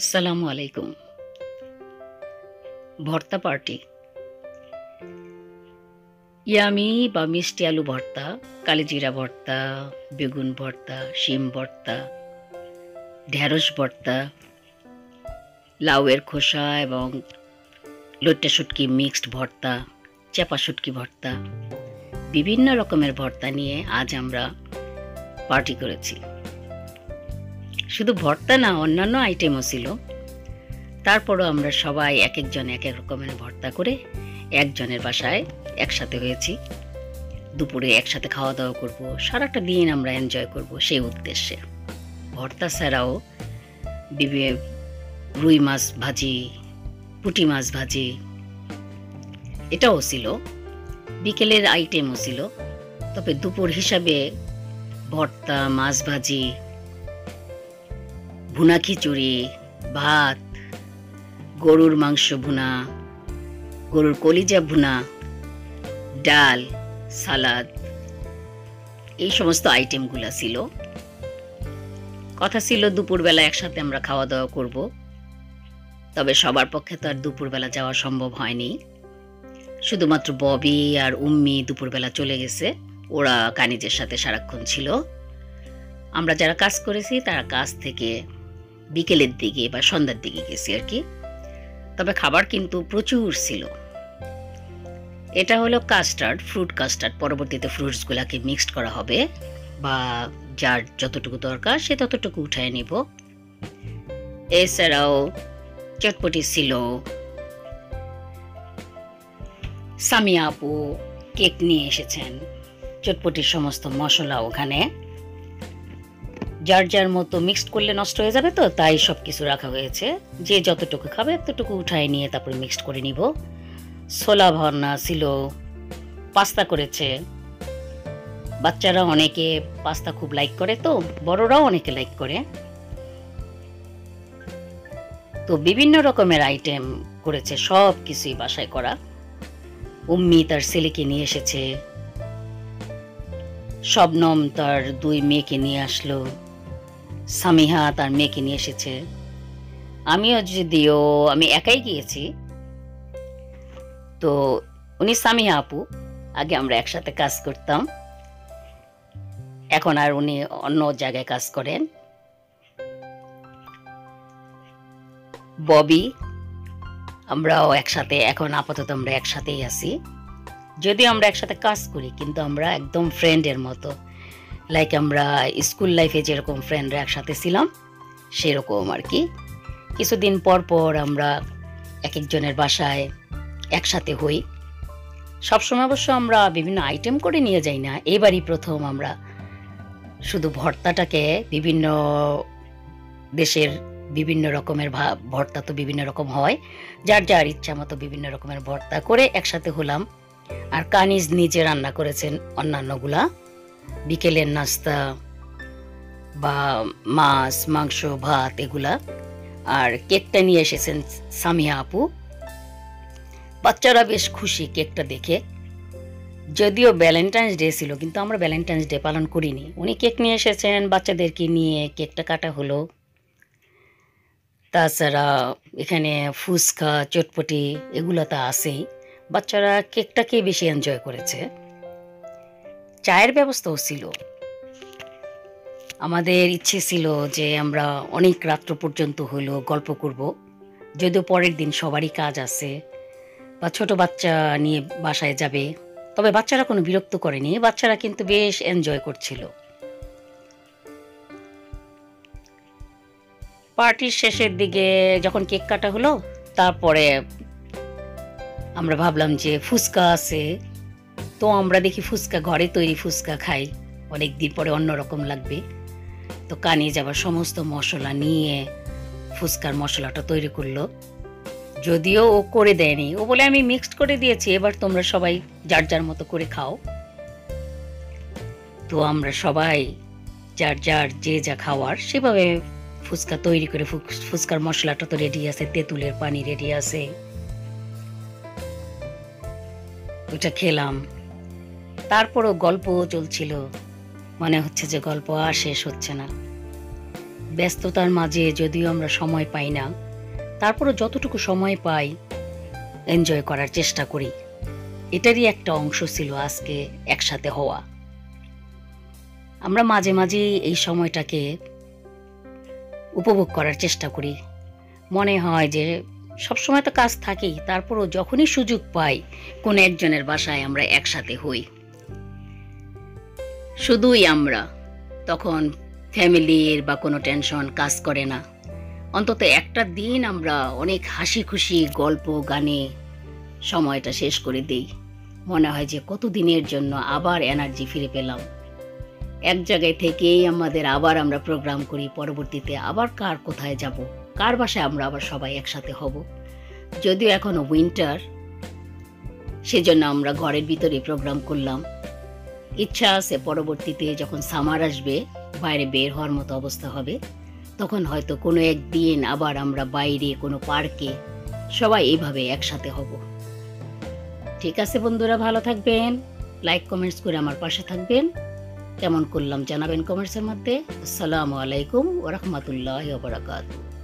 আসসালামু আলাইকুম। ভর্তা পার্টি। ইয়ামি বা মিষ্টি আলু ভর্তা, কালিজিরা ভর্তা, বেগুন ভর্তা, শিম ভর্তা, ঢেঁড়স ভর্তা, লাউয়ের খোসা এবং লইট্টা শুটকি মিক্সড ভর্তা, চেপা শুটকি ভর্তা, বিভিন্ন রকমের ভর্তা নিয়ে আজ আমরা পার্টি করেছি। শুধু ভর্তা না, অন্যান্য আইটেমও ছিল। তারপরও আমরা সবাই এক একজন এক এক রকমের ভর্তা করে একজনের বাসায় একসাথে হয়েছি। দুপুরে একসাথে খাওয়া দাওয়া করব, সারাটা দিন আমরা এনজয় করব সেই উদ্দেশ্যে। ভর্তা ছাড়াও বিবে, রুই মাছ ভাজি, পুঁটি মাছ ভাজি, এটাও ছিল। বিকেলের আইটেমও ছিল। তবে দুপুর হিসাবে ভর্তা, মাছ ভাজি ভুনা খিচুড়ি ভাত, গরুর মাংস ভুনা, গরুর কলিজা ভুনা, ডাল, সালাদ, এই সমস্ত আইটেমগুলো ছিল। কথা ছিল দুপুরবেলা একসাথে আমরা খাওয়া দাওয়া করব, তবে সবার পক্ষে তো আর দুপুরবেলা যাওয়া সম্ভব হয়নি। শুধুমাত্র ববি আর উম্মি দুপুরবেলা চলে গেছে, ওরা কানিজের সাথে সারাক্ষণ ছিল। আমরা যারা কাজ করেছি তারা কাজ থেকে বিকেলের দিকে বা সন্ধ্যার দিকে গেছি আর কি। তবে খাবার কিন্তু প্রচুর ছিল। এটা হলো কাস্টার্ড ফ্রুট কাস্টার্ড পরবর্তীতে ফ্রুটসগুলোকে মিক্সড করা হবে বা যার যতটুকু দরকার সে ততটুকু উঠায় নিব। এছাড়াও চটপটি ছিল, সামিয়া আপু কেক নিয়ে এসেছেন। চটপটির সমস্ত মশলা ওখানে। যার যার মতো মিক্সড করলে নষ্ট হয়ে যাবে তো, তাই সব কিছু রাখা হয়েছে। যে যতটুকু খাবে এতটুকু উঠায় নিয়ে তারপরে মিক্সড করে নিব। ছোলা ভর্না, ছিল, পাস্তা করেছে। বাচ্চারা অনেকে পাস্তা খুব লাইক করে তো, বড়রাও অনেকে লাইক করে। তো বিভিন্ন রকমের আইটেম করেছে সব কিছুই বাসায় করা। উম্মি তার ছেলেকে নিয়ে এসেছে। শবনম তার দুই মেয়েকে নিয়ে আসলো। সামিহা তার মেয়েকে নিয়ে এসেছে। আমিও যদিও আমি একাই গিয়েছি। তো উনি সামিহা আপু, আগে আমরা একসাথে কাজ করতাম। এখন আর উনি অন্য জায়গায় কাজ করেন। ববি, আমরাও একসাথে, এখন আপাতত আমরা একসাথেই আছি। যদিও আমরা একসাথে কাজ করি, কিন্তু আমরা একদম ফ্রেন্ডের মতো। লাইক আমরা স্কুল লাইফে যেরকম ফ্রেন্ডরা একসাথে ছিলাম, সেরকম আর কি। কিছুদিন পর পর আমরা এক একজনের বাসায় একসাথে হই। সবসময় অবশ্য আমরা বিভিন্ন আইটেম করে নিয়ে যাই না। এবারই প্রথম আমরা শুধু ভর্তাটাকে বিভিন্ন দেশের বিভিন্ন রকমের ভর্তা তো বিভিন্ন রকম হয়। যার যার ইচ্ছা মতো বিভিন্ন রকমের ভর্তা করে একসাথে হলাম। আর কানিজ নিজে রান্না করেছেন অন্যান্যগুলা। বিকেলের নাস্তা বা মাছ, মাংস, ভাত এগুলা। আর কেকটা নিয়ে এসেছেন সামিয়া আপু। বাচ্চারা বেশ খুশি কেকটা দেখে। যদিও ভ্যালেন্টাইন্স ডে ছিল, কিন্তু আমরা ভ্যালেন্টাইন্স ডে পালন করিনি। উনি কেক নিয়ে এসেছেন, বাচ্চাদেরকে নিয়ে কেকটা কাটা হলো। তাছাড়া এখানে ফুচকা, চটপটি, এগুলো তো আছেই। বাচ্চারা কেকটাকেই বেশি এনজয় করেছে। চায়ের ব্যবস্থাও ছিল। আমাদের ইচ্ছে ছিল যে আমরা অনেক রাত্র পর্যন্ত হলো গল্প করব, যদিও পরের দিন সবারই কাজ আছে, বা ছোট বাচ্চা নিয়ে বাসায় যাবে। তবে বাচ্চারা কোনো বিরক্ত করেনি, বাচ্চারা কিন্তু বেশ এনজয় করছিল। পার্টির শেষের দিকে যখন কেক কাটা হলো, তারপরে আমরা ভাবলাম যে ফুচকা আছে তো আমরা দেখি ফুচকা ঘরে তৈরি ফুচকা খাই। অনেক দিন পরে অন্যরকম লাগবে। তো কানে যাবার সমস্ত মশলা নিয়ে ফুচকার মশলাটা তৈরি করল। যদিও ও করে দেয়নি। ও বলে, আমি মিক্সড করে দিয়েছি, এবার তোমরা সবাই যার যার মতো করে খাও। তো আমরা সবাই যার যার যে যা খাওয়ার, সেভাবে ফুচকা তৈরি করে ফুচকার মশলাটা তো রেডি আছে, তেঁতুলের পানি রেডি আছে। ওটা খেলাম। তারপরও গল্প চলছিল। মনে হচ্ছে যে গল্প আর শেষ হচ্ছে না। ব্যস্ততার মাঝে যদিও আমরা সময় পাই না, তারপরও যতটুকু সময় পাই এনজয় করার চেষ্টা করি। এটারই একটা অংশ ছিল আজকে একসাথে হওয়া। আমরা মাঝে মাঝে এই সময়টাকে উপভোগ করার চেষ্টা করি। মনে হয় যে সবসময় তো কাজ থাকেই, তারপরও যখনই সুযোগ পাই, কোনো একজনের বাসায় আমরা একসাথে হই। শুধুই আমরা। তখন ফ্যামিলির বা কোনো টেনশন কাজ করে না। অন্তত একটা দিন আমরা অনেক হাসি খুশি গল্প, গানে সময়টা শেষ করে দিই। মনে হয় যে কত দিনের জন্য আবার এনার্জি ফিরে পেলাম। এক জায়গায় থেকেই আমাদের আবার আমরা প্রোগ্রাম করি, পরবর্তীতে আবার কার কোথায় যাব, কার বাসায় আমরা আবার সবাই একসাথে হব। যদিও এখনও উইন্টার সেজন্য আমরা ঘরের ভিতরে প্রোগ্রাম করলাম। ইচ্ছা আছে পরবর্তীতে যখন সামার আসবে, বাইরে বের হওয়ার মতো অবস্থা হবে, তখন হয়তো কোনো একদিন আবার আমরা বাইরে কোনো পার্কে সবাই এইভাবে একসাথে হব। ঠিক আছে বন্ধুরা, ভালো থাকবেন। লাইক, কমেন্টস করে আমার পাশে থাকবেন। কেমন করলাম জানাবেন কমেন্টসের মধ্যে। আসসালামু আলাইকুম ওরহমতুল্লাহ বারাকাতু